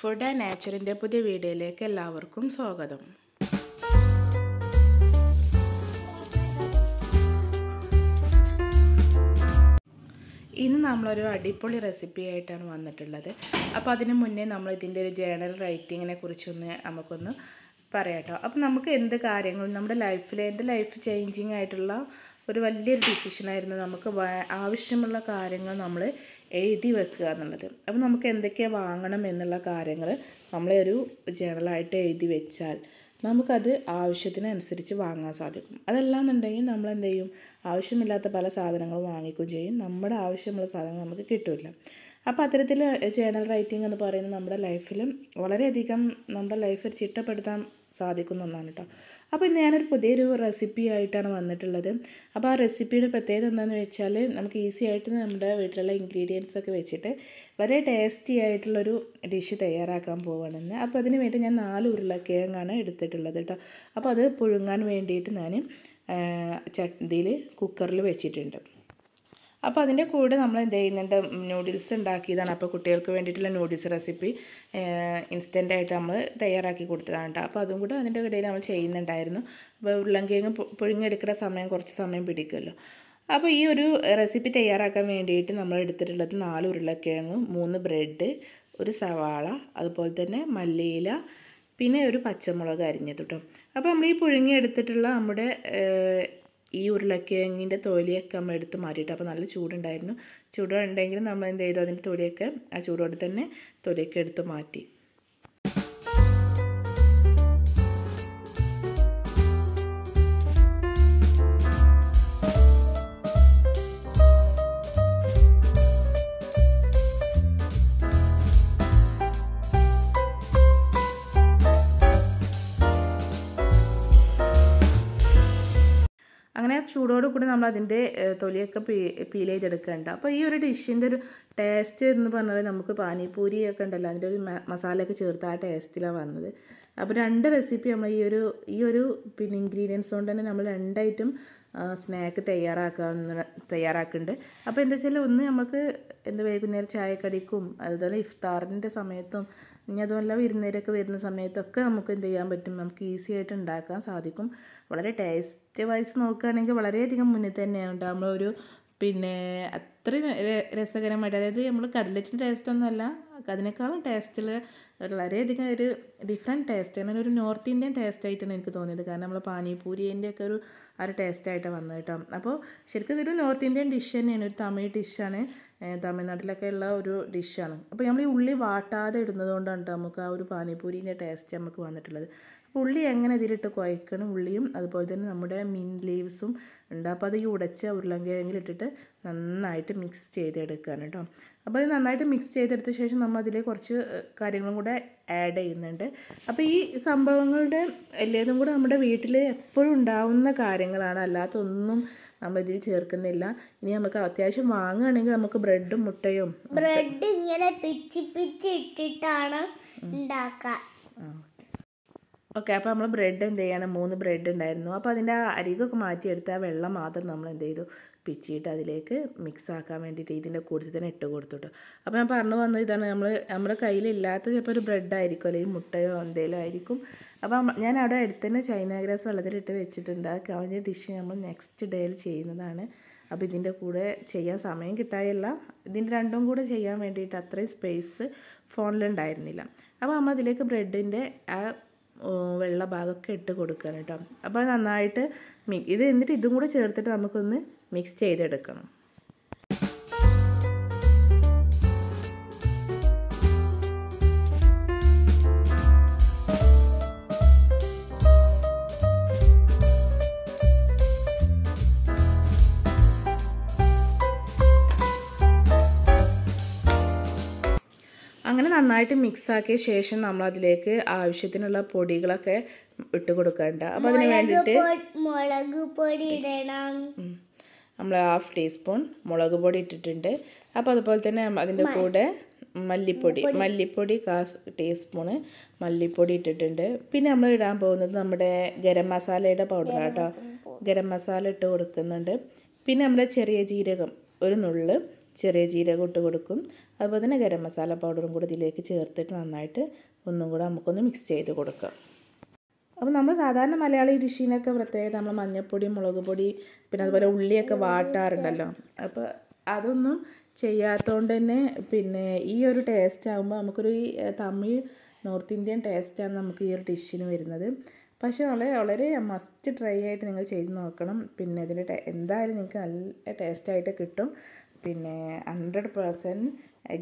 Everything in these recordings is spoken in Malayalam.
ഫുഡ് ആൻഡ് നാച്ചറിന്റെ പുതിയ വീഡിയോയിലേക്ക് എല്ലാവർക്കും സ്വാഗതം. ഇന്ന് നമ്മളൊരു അടിപൊളി റെസിപ്പി ആയിട്ടാണ് വന്നിട്ടുള്ളത്. അപ്പോൾ അതിന് മുന്നേ നമ്മൾ ഇതിന്റെ ഒരു ജേണൽ റൈറ്റിങ്ങിനെ കുറിച്ചൊന്ന് നമുക്കൊന്ന് പറയാട്ടോ. അപ്പോൾ നമുക്ക് എന്ത് കാര്യങ്ങളും നമ്മുടെ ലൈഫിൽ എന്റെ ലൈഫ് ചേഞ്ചിങ് ആയിട്ടുള്ള ഒരു വലിയൊരു ഡിസിഷനായിരുന്നു നമുക്ക് ആവശ്യമുള്ള കാര്യങ്ങൾ നമ്മൾ എഴുതി വെക്കുക എന്നുള്ളത്. അപ്പോൾ നമുക്ക് എന്തൊക്കെയാണ് വാങ്ങണം എന്നുള്ള കാര്യങ്ങൾ നമ്മളൊരു ജേണലായിട്ട് എഴുതി വെച്ചാൽ നമുക്കത് ആവശ്യത്തിനനുസരിച്ച് വാങ്ങാൻ സാധിക്കും. അതല്ലാന്നുണ്ടെങ്കിൽ നമ്മൾ എന്ത് ചെയ്യും ആവശ്യമില്ലാത്ത പല സാധനങ്ങളും വാങ്ങിക്കുകയും ചെയ്യും. നമ്മുടെ ആവശ്യമുള്ള സാധനങ്ങൾ നമുക്ക് കിട്ടില്ല. അപ്പോൾ അത്തരത്തിൽ ജേണൽ റൈറ്റിംഗ് എന്ന് പറയുന്നത് നമ്മുടെ ലൈഫിൽ വളരെയധികം നമ്മുടെ ലൈഫിൽ ചിട്ടപ്പെടുത്താൻ സാധിക്കുന്ന ഒന്നാണ് കേട്ടോ അപ്പോൾ ഇന്ന് ഞാനൊരു പുതിയൊരു റെസിപ്പി ആയിട്ടാണ് വന്നിട്ടുള്ളത്. അപ്പോൾ ആ റെസിപ്പിയുടെ പ്രത്യേകത എന്താണെന്ന് വെച്ചാൽ നമുക്ക് ഈസി ആയിട്ട് നമ്മുടെ വീട്ടിലുള്ള ഇൻഗ്രീഡിയൻസ് ഒക്കെ വെച്ചിട്ട് വളരെ ടേസ്റ്റി ആയിട്ടുള്ളൊരു ഡിഷ് തയ്യാറാക്കാൻ പോവുകയാണെന്ന് അപ്പോൾ അതിന് വേണ്ടി ഞാൻ നാല് ഉരുളക്കിഴങ്ങാണ് എടുത്തിട്ടുള്ളത് കേട്ടോ അപ്പോൾ അത് പുഴുങ്ങാൻ വേണ്ടിയിട്ട് ഞാൻ ചട്ടിയിൽ കുക്കറിൽ വെച്ചിട്ടുണ്ട്. അപ്പോൾ അതിന്റെ കൂടെ നമ്മൾ എന്ത് ചെയ്യുന്നുണ്ട്? നൂഡിൽസ് ഉണ്ടാക്കിയതാണ്. അപ്പോൾ കുട്ടികൾക്ക് വേണ്ടിയിട്ടുള്ള നൂഡിൽസ് റെസിപ്പി ഇൻസ്റ്റന്റായിട്ട് നമ്മൾ തയ്യാറാക്കി കൊടുത്തതാണ് കേട്ടോ. അപ്പോൾ അതും കൂടെ അതിന്റെ ഇടയിൽ നമ്മൾ ചെയ്യുന്നുണ്ടായിരുന്നു. അപ്പോൾ ഉരുളങ്കിഴങ്ങ് പുഴുങ്ങെടുക്കുന്ന സമയം കുറച്ച് സമയം പിടിക്കുമല്ലോ. അപ്പോൾ ഈ ഒരു റെസിപ്പി തയ്യാറാക്കാൻ വേണ്ടിയിട്ട് നമ്മൾ എടുത്തിട്ടുള്ളത് നാല് ഉരുളക്കിഴങ്ങ് മൂന്ന് ബ്രെഡ് ഒരു സവാള അതുപോലെ തന്നെ മല്ലിയില പിന്നെ ഒരു പച്ചമുളക് അരിഞ്ഞത് കേട്ടോ. അപ്പോൾ നമ്മൾ ഈ പുഴുങ്ങി എടുത്തിട്ടുള്ള നമ്മുടെ ഈ ഉരുളക്കിഴങ്ങിന്റെ തൊലിയൊക്കെ നമ്മൾ എടുത്ത് മാറ്റിയിട്ട് അപ്പോൾ നല്ല ചൂടുണ്ടായിരുന്നു. ചൂടുണ്ടെങ്കിൽ നമ്മൾ എന്ത് ചെയ്തു? അതിന്റെ തൊലിയൊക്കെ ആ ചൂടോടെ തന്നെ തൊലിയൊക്കെ എടുത്ത് മാറ്റി. ചൂടോട് കൂടി നമ്മൾ അതിന്റെ തൊലിയൊക്കെ പീ പീൽ ചെയ്തെടുക്കേണ്ട. അപ്പോൾ ഈ ഒരു ഡിഷിന്റെ ഒരു ടേസ്റ്റ് എന്ന് പറഞ്ഞാൽ നമുക്ക് പാനിപ്പൂരി ഒക്കെ ഉണ്ടല്ലോ അതിന്റെ ഒരു മസാലയൊക്കെ ചേർത്ത് ആ ടേസ്റ്റിലാണ് വന്നത്. അപ്പോൾ രണ്ട് റെസിപ്പി നമ്മൾ ഈ ഒരു ഈ ഒരു പിന്നെ ഇൻഗ്രീഡിയൻസ് കൊണ്ട് തന്നെ നമ്മൾ രണ്ടായിട്ടും സ്നാക്ക് തയ്യാറാക്കാവുന്ന തയ്യാറാക്കുന്നുണ്ട്. അപ്പോൾ എന്താ വെച്ചാൽ ഒന്ന് നമുക്ക് എന്താ വൈകുന്നേരം ചായക്കടിക്കും അതുപോലെ ഇഫ്താറിന്റെ സമയത്തും ഇനി അതുമല്ല വിരുന്നേരൊക്കെ വരുന്ന സമയത്തൊക്കെ നമുക്ക് എന്ത് ചെയ്യാൻ പറ്റും? നമുക്ക് ഈസി ആയിട്ട് ഉണ്ടാക്കാൻ സാധിക്കും. വളരെ ടേസ്റ്റ് വൈസ് നോക്കുകയാണെങ്കിൽ വളരെയധികം മുന്നിൽ തന്നെയാണ്. നമ്മൾ നമ്മളൊരു പിന്നെ അത്രയും രസകരമായിട്ട് അതായത് നമ്മൾ കട്ലറ്റിന്റെ ടേസ്റ്റ് ഒന്നുമല്ല. അതിനേക്കാളും ടേസ്റ്റിൽ വളരെയധികം ഒരു ഡിഫറെന്റ് ടേസ്റ്റ് ആണ്. ഒരു നോർത്ത് ഇന്ത്യൻ ടേസ്റ്റ് ആയിട്ടാണ് എനിക്ക് തോന്നിയത്. കാരണം നമ്മൾ പാനിപൂരിന്റെ ഒക്കെ ഒരു ആ ഒരു ടേസ്റ്റ് ആയിട്ട് വന്നത് കേട്ടോ. അപ്പോൾ ശരിക്കും ഇതൊരു നോർത്ത് ഇന്ത്യൻ ഡിഷ് തന്നെയാണ്. ഒരു തമിഴ് ഡിഷാണ് തമിഴ്നാട്ടിലൊക്കെ ഉള്ള ഒരു ഡിഷാണ് അപ്പോൾ നമ്മൾ ഈ ഉള്ളി വാട്ടാതെ ഇടുന്നത് കൊണ്ടാണ് നമുക്ക് ആ ഒരു പാനിപൂരിന്റെ ടേസ്റ്റ് നമുക്ക് വന്നിട്ടുള്ളത്. ഉള്ളി എങ്ങനെ ഇതിലിട്ട് കുഴക്കണം? ഉള്ളിയും അതുപോലെ തന്നെ നമ്മുടെ മിൻ ലീവ്സും ഉണ്ട്. അപ്പോൾ അത് ഈ ഉടച്ച ഉരുളൻകിഴങ്ങിലിട്ടിട്ട് നന്നായിട്ട് മിക്സ് ചെയ്തെടുക്കുകയാണ് കേട്ടോ. അപ്പോൾ ഇത് നന്നായിട്ട് മിക്സ് ചെയ്തെടുത്ത ശേഷം നമ്മൾ അതിൽ കുറച്ച് കാര്യങ്ങളും കൂടെ ആഡ് ചെയ്യുന്നുണ്ട്. അപ്പോൾ ഈ സംഭവങ്ങളുടെ എല്ലാതും കൂടെ നമ്മുടെ വീട്ടിൽ എപ്പോഴും ഉണ്ടാവുന്ന കാര്യങ്ങളാണ്. അല്ലാത്തൊന്നും നമ്മൾ ഇതിൽ ചേർക്കുന്നില്ല. ഇനി നമുക്ക് അത്യാവശ്യം വാങ്ങുകയാണെങ്കിൽ നമുക്ക് ബ്രെഡും മുട്ടയും ബ്രെഡ് ഇങ്ങനെ പിച്ചി പിച്ചി ഇട്ടിട്ടാണ് ഉണ്ടാക്കാൻ ഓക്കെ അപ്പോൾ നമ്മൾ ബ്രെഡ് എന്ത് ചെയ്യണം? മൂന്ന് ബ്രെഡ് ഉണ്ടായിരുന്നു. അപ്പോൾ അതിന്റെ ആ അരികൊക്കെ മാറ്റിയെടുത്ത് ആ വെള്ളം മാത്രം നമ്മൾ എന്ത് ചെയ്തു? പിച്ചിയിട്ട് അതിലേക്ക് മിക്സ് ആക്കാൻ വേണ്ടിയിട്ട് ഇതിന്റെ കൂടുതൽ തന്നെ ഇട്ട് കൊടുത്തിട്ടു. അപ്പോൾ ഞാൻ പറഞ്ഞു വന്നത് ഇതാണ്. നമ്മൾ നമ്മുടെ കയ്യിലില്ലാത്ത ചിലപ്പോൾ ഒരു ബ്രെഡ് ആയിരിക്കും അല്ലെങ്കിൽ മുട്ടയോ എന്തെങ്കിലും ആയിരിക്കും. അപ്പോൾ ഞാൻ അവിടെ അടുത്ത് തന്നെ ചൈന ഗ്രാസ് വെള്ളത്തിലിട്ട് വെച്ചിട്ടുണ്ട്. ആ കവഞ്ഞ ഡിഷ് നമ്മൾ നെക്സ്റ്റ് ഡേയിൽ ചെയ്യുന്നതാണ്. അപ്പോൾ ഇതിന്റെ കൂടെ ചെയ്യാൻ സമയം കിട്ടായല്ല ഇതിന്റെ രണ്ടും കൂടെ ചെയ്യാൻ വേണ്ടിയിട്ട് അത്രയും സ്പേസ് ഫോണിലുണ്ടായിരുന്നില്ല അപ്പോൾ നമ്മൾ അതിലേക്ക് ബ്രെഡിന്റെ ആ വെള്ള ഭാഗമൊക്കെ ഇട്ട് കൊടുക്കണം കേട്ടോ. അപ്പോൾ നന്നായിട്ട് ഇത് എന്നിട്ട് ഇതും കൂടെ ചേർത്തിട്ട് നമുക്കൊന്ന് മിക്സ് ചെയ്തെടുക്കണം. നന്നായിട്ട് മിക്സ് ആക്കിയ ശേഷം നമ്മൾ അതിലേക്ക് ആവശ്യത്തിനുള്ള പൊടികളൊക്കെ ഇട്ട് കൊടുക്കണ്ട. അപ്പോൾ അതിന് വേണ്ടിട്ട് മുളക് പൊടി ഇടണം. നമ്മൾ ഹാഫ് ടീസ്പൂൺ മുളക് പൊടി ഇട്ടിട്ടുണ്ട്. അപ്പോൾ അതുപോലെ തന്നെ അതിന്റെ കൂടെ മല്ലിപ്പൊടി മല്ലിപ്പൊടി. കാസ് ടീസ്പൂണ് മല്ലിപ്പൊടി ഇട്ടിട്ടുണ്ട്. പിന്നെ നമ്മൾ ഇടാൻ പോകുന്നത് നമ്മുടെ ഗരം മസാലയുടെ പൗഡർ കേട്ടോ ഗരം മസാല ഇട്ട് കൊടുക്കുന്നുണ്ട്. പിന്നെ നമ്മുടെ ചെറിയ ജീരകം ഒരു നുള്ള് ചെറിയ ജീരകം ഇട്ട് കൊടുക്കും. അതുപോലെ തന്നെ ഗരം മസാല പൗഡറും കൂടി ഇതിലേക്ക് ചേർത്തിട്ട് നന്നായിട്ട് ഒന്നും കൂടെ നമുക്കൊന്ന് മിക്സ് ചെയ്ത് കൊടുക്കാം. അപ്പോൾ നമ്മൾ സാധാരണ മലയാളി ഡിഷിനൊക്കെ പ്രത്യേകത നമ്മൾ മഞ്ഞൾപ്പൊടി മുളക് പൊടി പിന്നെ അതുപോലെ ഉള്ളിയൊക്കെ വാട്ടാറുണ്ടല്ലോ. അപ്പോൾ അതൊന്നും ചെയ്യാത്തതുകൊണ്ട് തന്നെ പിന്നെ ഈ ഒരു ടേസ്റ്റ് ആകുമ്പോൾ നമുക്കൊരു ഈ തമിഴ് നോർത്ത് ഇന്ത്യൻ ടേസ്റ്റാണ് നമുക്ക് ഈ ഒരു ഡിഷിന് വരുന്നത്. പക്ഷേ വളരെ വളരെ മസ്റ്റ് ട്രൈ ആയിട്ട് നിങ്ങൾ ചെയ്ത് നോക്കണം. പിന്നെ ഇതിന്റെ എന്തായാലും നിങ്ങൾക്ക് നല്ല ടേസ്റ്റായിട്ട് കിട്ടും. പിന്നെ ഹൺഡ്രഡ് പേഴ്സന്റ്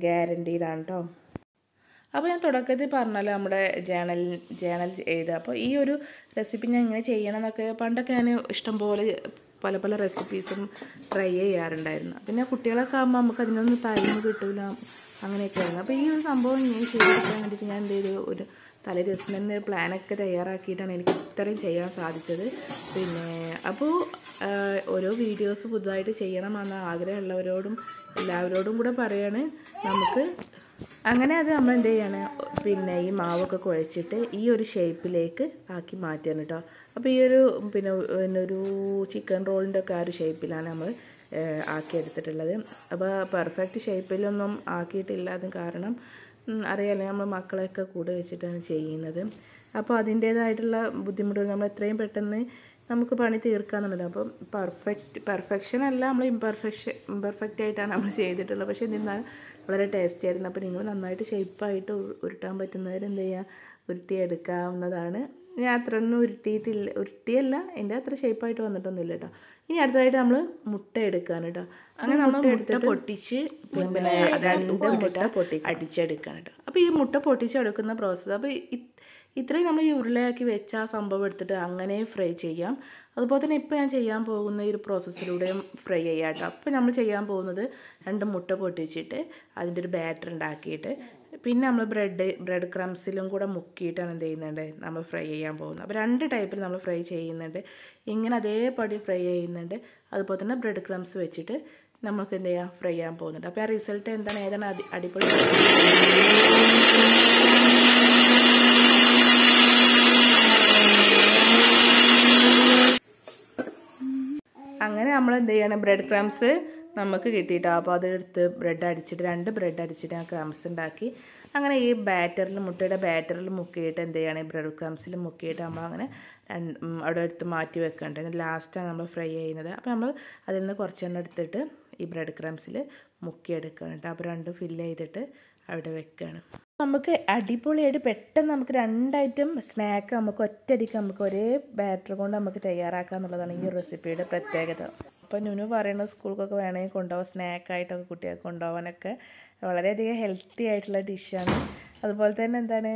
ഗ്യാരണ്ടീഡാണ് കേട്ടോ അപ്പോൾ ഞാൻ തുടക്കത്തിൽ പറഞ്ഞല്ലോ നമ്മുടെ ജേണൽ ജേണൽ എഴുതുക. അപ്പോൾ ഈ ഒരു റെസിപ്പി ഞാൻ ഇങ്ങനെ ചെയ്യണം എന്നൊക്കെ പണ്ടൊക്കെ ഞാൻ ഇഷ്ടംപോലെ പല പല റെസിപ്പീസും ട്രൈ ചെയ്യാറുണ്ടായിരുന്നു. പിന്നെ കുട്ടികളൊക്കെ ആകുമ്പോൾ നമുക്ക് അതിനൊന്നും ടൈം കിട്ടില്ല അങ്ങനെയൊക്കെ ആയിരുന്നു അപ്പോൾ ഈ ഒരു സംഭവം ഇങ്ങനെ ചെയ്തെടുക്കാൻ വേണ്ടിയിട്ട് ഞാൻ എന്ത് ചെയ്തു? ഒരു തലേ ദിവസം തന്നെ പ്ലാനൊക്കെ തയ്യാറാക്കിയിട്ടാണ് എനിക്ക് ഇത്രയും ചെയ്യാൻ സാധിച്ചത്. പിന്നെ അപ്പോൾ ഓരോ വീഡിയോസ് പുതുതായിട്ട് ചെയ്യണമെന്ന ആഗ്രഹമുള്ളവരോടും എല്ലാവരോടും കൂടെ പറയാണ്. നമുക്ക് അങ്ങനെ അത് നമ്മൾ എന്ത് ചെയ്യാണ് പിന്നെ ഈ മാവൊക്കെ കുഴച്ചിട്ട് ഈ ഒരു ഷേപ്പിലേക്ക് ആക്കി മാറ്റുകയാണ് കേട്ടോ. അപ്പോൾ ഈ ഒരു പിന്നെ പിന്നെ ഒരു ചിക്കൻ റോളിന്റെ ഒക്കെ ആ ഒരു ഷേപ്പിലാണ് നമ്മൾ ആക്കിയെടുത്തിട്ടുള്ളത്. അപ്പോൾ പെർഫെക്റ്റ് ഷേപ്പിലൊന്നും ആക്കിയിട്ടില്ല അത് കാരണം അറിയാലോ നമ്മൾ മക്കളെയൊക്കെ കൂടെ വെച്ചിട്ടാണ് ചെയ്യുന്നത്. അപ്പോൾ അതിന്റേതായിട്ടുള്ള ബുദ്ധിമുട്ടുകൾ നമ്മൾ എത്രയും പെട്ടെന്ന് നമുക്ക് പണി തീർക്കാമെന്നുള്ളത് അപ്പം പെർഫെക്റ്റ് പെർഫെക്ഷൻ അല്ല നമ്മൾ ഇംപെർഫെക്ഷൻ ഇംപെർഫെക്റ്റ് ആയിട്ടാണ് നമ്മൾ ചെയ്തിട്ടുള്ളത്. പക്ഷേ എന്നിരുന്നാലും വളരെ ടേസ്റ്റി ആയിരുന്നു. അപ്പോൾ നിങ്ങൾ നന്നായിട്ട് ഷേപ്പായിട്ട് ഉരുട്ടാൻ പറ്റുന്നവർ എന്ത് ചെയ്യുക ഉരുട്ടിയെടുക്കാവുന്നതാണ് ഞാൻ അത്രയൊന്നും ഉരുട്ടിയിട്ടില്ല ഉരുട്ടിയല്ല എന്റെ അത്ര ഷേപ്പായിട്ട് വന്നിട്ടൊന്നുമില്ല കേട്ടോ. ഇനി അടുത്തതായിട്ട് നമ്മൾ മുട്ട എടുക്കാൻ കേട്ടോ. അങ്ങനെ നമ്മൾ മുട്ട പൊട്ടിച്ച് പിന്നെ രണ്ട് മുട്ട പൊട്ടി അടിച്ചെടുക്കാൻ കേട്ടോ. അപ്പോൾ ഈ മുട്ട പൊട്ടിച്ചെടുക്കുന്ന പ്രോസസ്സ് അപ്പോൾ ഇത്രയും നമ്മൾ ഈ ഉരുളയാക്കി വെച്ച ആ സംഭവം എടുത്തിട്ട് അങ്ങനെ ഫ്രൈ ചെയ്യാം. അതുപോലെ തന്നെ ഇപ്പോൾ ഞാൻ ചെയ്യാൻ പോകുന്ന ഈ ഒരു പ്രോസസ്സിലൂടെയും ഫ്രൈ ചെയ്യാം കേട്ടോ അപ്പോൾ നമ്മൾ ചെയ്യാൻ പോകുന്നത് രണ്ട് മുട്ട പൊട്ടിച്ചിട്ട് അതിന്റെ ഒരു ബാറ്റർ ഉണ്ടാക്കിയിട്ട് പിന്നെ നമ്മൾ ബ്രെഡ് ബ്രെഡ് ക്രംസിലും കൂടെ മുക്കിയിട്ടാണ് എന്ത് ചെയ്യുന്നുണ്ട് നമ്മൾ ഫ്രൈ ചെയ്യാൻ പോകുന്നത്. അപ്പോൾ രണ്ട് ടൈപ്പിൽ നമ്മൾ ഫ്രൈ ചെയ്യുന്നുണ്ട്. ഇങ്ങനെ അതേപടി ഫ്രൈ ചെയ്യുന്നുണ്ട്. അതുപോലെ തന്നെ ബ്രെഡ് ക്രംസ് വെച്ചിട്ട് നമുക്ക് എന്ത് ചെയ്യാം ഫ്രൈ ചെയ്യാൻ പോകുന്നുണ്ട്. അപ്പോൾ ആ റിസൾട്ട് എന്താണ്? ഏതാണ് അടി അടിപൊളി അങ്ങനെ നമ്മൾ എന്ത് ചെയ്യണം? ബ്രെഡ് ക്രംസ് നമുക്ക് കിട്ടിയിട്ടാണ് അപ്പോൾ അതെടുത്ത് ബ്രെഡ് അടിച്ചിട്ട് രണ്ട് ബ്രെഡ് അടിച്ചിട്ട് ഞാൻ ക്രംസ് ഉണ്ടാക്കി. അങ്ങനെ ഈ ബാറ്ററിൽ മുട്ടയുടെ ബാറ്ററിൽ മുക്കിയിട്ട് എന്ത് ചെയ്യണം? ഈ ബ്രെഡ് ക്രംസിൽ മുക്കിയിട്ട് നമ്മൾ അങ്ങനെ രണ്ട് അവിടെ എടുത്ത് മാറ്റി വെക്കേണ്ടത് ലാസ്റ്റാണ് നമ്മൾ ഫ്രൈ ചെയ്യുന്നത്. അപ്പോൾ നമ്മൾ അതിൽ നിന്ന് കുറച്ചെണ്ണം എടുത്തിട്ട് ഈ ബ്രെഡ് ക്രംസിൽ മുക്കിയെടുക്കണം കേട്ടോ. അപ്പോൾ രണ്ട് ഫില്ല് ചെയ്തിട്ട് അവിടെ വെക്കുകയാണ് നമുക്ക് അടിപൊളിയായിട്ട് പെട്ടെന്ന് നമുക്ക് രണ്ട് ഐറ്റം സ്നാക്ക് നമുക്ക് ഒറ്റയടിക്ക് നമുക്ക് ഒരേ ബാറ്റർ കൊണ്ട് നമുക്ക് തയ്യാറാക്കുക എന്നുള്ളതാണ് ഈ റെസിപ്പിയുടെ പ്രത്യേകത. അപ്പോൾ നുനു പറയുന്നത് സ്കൂൾക്കൊക്കെ വേണമെങ്കിൽ കൊണ്ടുപോകാം സ്നാക്കായിട്ടൊക്കെ കുട്ടികൾക്ക് കൊണ്ടുപോകാനൊക്കെ വളരെയധികം ഹെൽത്തി ആയിട്ടുള്ള ഡിഷാണ് അതുപോലെ തന്നെ എന്താണ്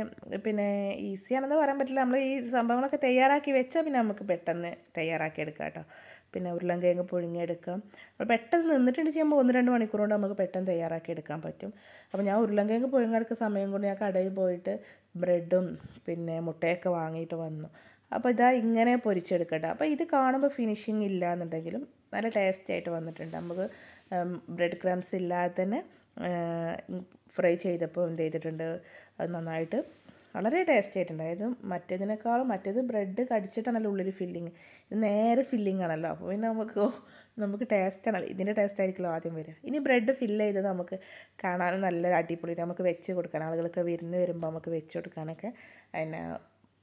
പിന്നെ ഈസിയാണെന്ന് പറയാൻ പറ്റില്ല. നമ്മൾ ഈ സംഭവങ്ങളൊക്കെ തയ്യാറാക്കി വെച്ചാൽ പിന്നെ നമുക്ക് പെട്ടെന്ന് തയ്യാറാക്കി എടുക്കാം കേട്ടോ. പിന്നെ ഉരുളൻകിഴങ്ങ് പുഴുങ്ങിയെടുക്കാം. അപ്പോൾ പെട്ടെന്ന് നിന്നിട്ടുണ്ട് ചെയ്യുമ്പോൾ ഒന്ന് രണ്ട് മണിക്കൂർ കൊണ്ട് നമുക്ക് പെട്ടെന്ന് തയ്യാറാക്കി എടുക്കാൻ പറ്റും. അപ്പോൾ ഞാൻ ഉരുളൻകിഴങ്ങ് പുഴുങ്ങിയെടുക്കുന്ന സമയം കൊണ്ട് ഞാൻ കടയിൽ പോയിട്ട് ബ്രെഡും പിന്നെ മുട്ടയൊക്കെ വാങ്ങിയിട്ട് വന്നു. അപ്പോൾ ഇതാ ഇങ്ങനെ പൊരിച്ചെടുക്കട്ടെ. അപ്പോൾ ഇത് കാണുമ്പോൾ ഫിനിഷിങ് ഇല്ല എന്നുണ്ടെങ്കിലും നല്ല ടേസ്റ്റ് ആയിട്ട് വന്നിട്ടുണ്ട്. നമുക്ക് ബ്രെഡ് ക്രംസ് ഇല്ലാതെ തന്നെ ഫ്രൈ ചെയ്തപ്പോൾ എന്ത് ചെയ്തിട്ടുണ്ട്? നന്നായിട്ട് വളരെ ടേസ്റ്റ് ആയിട്ടുണ്ട്. അതായത് മറ്റേതിനേക്കാളും മറ്റേത് ബ്രെഡ് കടിച്ചിട്ടാണല്ലോ ഉള്ളൊരു ഫില്ലിങ് ഇത് നേരെ ഫില്ലിംഗ് ആണല്ലോ. അപ്പോൾ പിന്നെ നമുക്ക് നമുക്ക് ടേസ്റ്റ് ആണല്ലോ. ഇതിന്റെ ടേസ്റ്റ് ആയിരിക്കുമല്ലോ ആദ്യം വരിക. ഇനി ബ്രെഡ് ഫില്ല് ചെയ്ത് നമുക്ക് കാണാനും നല്ല അടിപൊളി നമുക്ക് വെച്ച് കൊടുക്കാൻ ആളുകൾക്ക് വിരുന്ന് വരുമ്പോൾ നമുക്ക് വെച്ച് കൊടുക്കാനൊക്കെ അതിനെ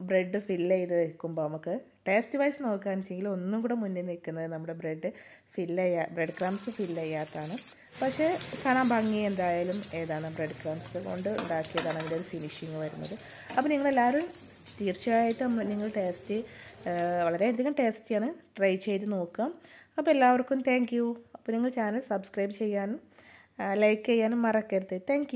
ബ്രെഡ് ഫില്ല് ചെയ്ത് വെക്കുമ്പോൾ നമുക്ക് ടേസ്റ്റ് വൈസ് നോക്കുകയാണെന്ന് വെച്ചെങ്കിൽ ഒന്നും കൂടെ മുന്നിൽ നിൽക്കുന്നത് നമ്മുടെ ബ്രെഡ് ഫില്ല് ചെയ്യാ ബ്രെഡ് ക്രംസ് ഫില്ല് ചെയ്യാത്തതാണ് പക്ഷേ കാണാൻ ഭംഗി എന്തായാലും ഏതാണ് ബ്രെഡ് ക്രംസ് കൊണ്ട് ഉണ്ടാക്കിയതാണ് അതിന്റെ ഒരു ഫിനിഷിങ് വരുന്നത്. അപ്പോൾ നിങ്ങളെല്ലാവരും തീർച്ചയായിട്ടും നിങ്ങൾ ടേസ്റ്റ് വളരെയധികം ടേസ്റ്റിയാണ് ട്രൈ ചെയ്ത് നോക്കുക. അപ്പോൾ എല്ലാവർക്കും താങ്ക് അപ്പോൾ നിങ്ങൾ ചാനൽ സബ്സ്ക്രൈബ് ചെയ്യാനും ലൈക്ക് ചെയ്യാനും മറക്കരുത്. താങ്ക്